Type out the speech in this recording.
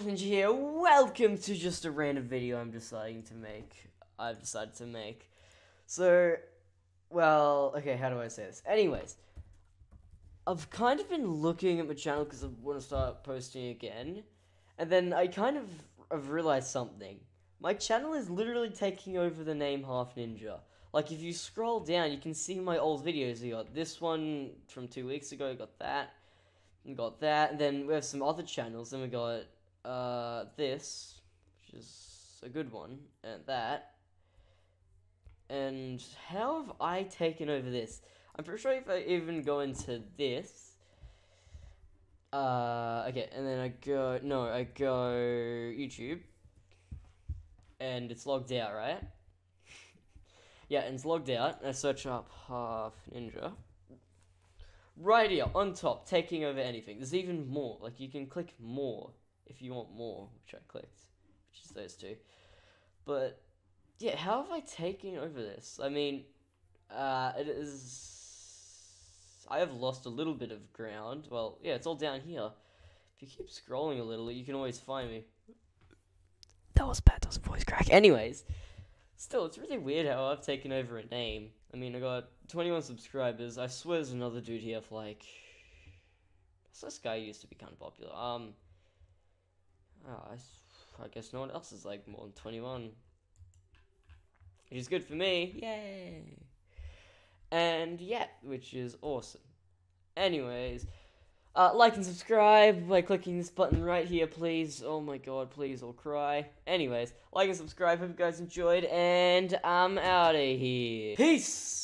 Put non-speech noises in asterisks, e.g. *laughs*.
Ninja here. Welcome to just a random video I'm deciding to make. I've decided to make. So, well, okay, how do I say this? Anyways, I've kind of been looking at my channel because I want to start posting again, and then I kind of have realized something. My channel is literally taking over the name Half Ninja. Like, if you scroll down, you can see my old videos. You got this one from two weeks ago, you got that, got that, and then we have some other channels, then we got uh, this, which is a good one, and that. And how have I taken over this? I'm pretty sure if I even go into this, uh, okay, and then I go, no, I go YouTube, and it's logged out, right? *laughs* yeah, and it's logged out, I search up Half Ninja. Right here, on top, taking over anything. There's even more, like you can click more if you want more, which I clicked, which is those two. But yeah, how have I taken over this? I mean, uh, it is. I have lost a little bit of ground. Well, yeah, it's all down here. If you keep scrolling a little, you can always find me. That was bad. That was voice crack. Anyways, still, it's really weird how I've taken over a name. I mean, I got 21 subscribers. I swear there's another dude here for like. So This guy used to be kind of popular. Um, Oh, I, I guess no one else is like more than 21. Which is good for me. Yay. And yeah, which is awesome. Anyways, uh, like and subscribe by clicking this button right here, please. Oh my god, please, I'll cry. Anyways, like and subscribe. Hope you guys enjoyed, and I'm out of here. Peace!